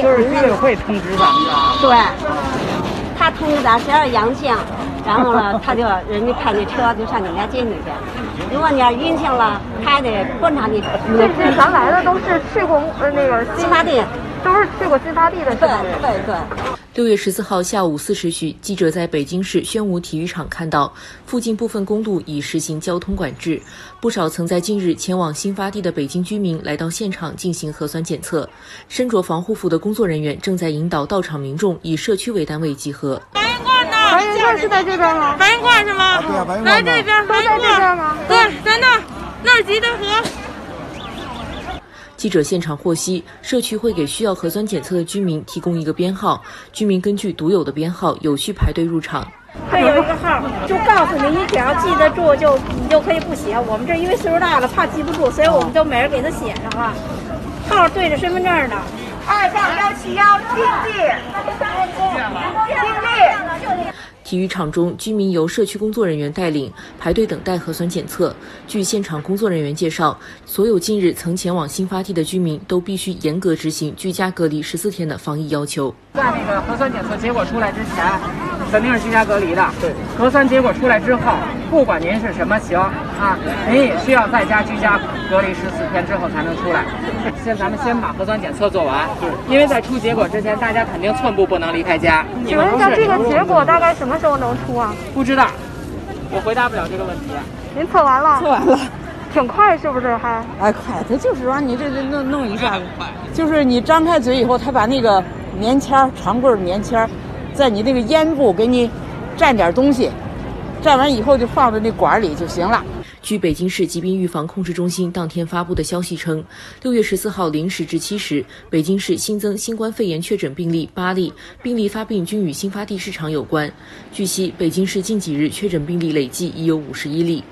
就是居委会通知咱们的。对，他通知咱谁要阳性，然后呢，他就人家派那车就上你们家接你去。如果你要阴性了，他还得观察你。这是咱来的都是去过呃那个新发地，都是去过新发地的，对对对。六月十四号下午四时许，记者在北京市宣武体育场看到，附近部分公路已实行交通管制，不少曾在近日前往新发地的北京居民来到现场进行核酸检测。身着防护服的工作人员正在引导到场民众以社区为单位集合。白云观呢？白云观是在这边吗？白云观是吗？对呀，白云来这边，都在这边吗？对，在那，那是吉德河。记者现场获悉，社区会给需要核酸检测的居民提供一个编号，居民根据独有的编号有序排队入场。它有一个号，就告诉你，你只要记得住，就你就可以不写。我们这因为岁数大了，怕记不住，所以我们就每人给他写上了，号对着身份证呢。二杠幺七幺，进地，进地。体育场中，居民由社区工作人员带领排队等待核酸检测。据现场工作人员介绍，所有近日曾前往新发地的居民都必须严格执行居家隔离十四天的防疫要求。在那个核酸检测结果出来之前，肯定是居家隔离的。对，核酸结果出来之后，不管您是什么型啊，您也需要在家居家隔离十四天之后才能出来。先咱们先把核酸检测做完，因为在出结果之前，大家肯定寸步不能离开家。请问一下，这个结果大概什么时候能出啊？不知道，我回答不了这个问题。您测完了？测完了，挺快是不是？还哎，快！他就是说你这这弄弄一下，就是你张开嘴以后，他把那个棉签儿、长棍儿棉签儿，在你那个咽部给你蘸点东西，蘸完以后就放在那管里就行了。据北京市疾病预防控制中心当天发布的消息称，六月十四号零时至七时，北京市新增新冠肺炎确诊病例八例，病例发病均与新发地市场有关。据悉，北京市近几日确诊病例累计已有五十一例。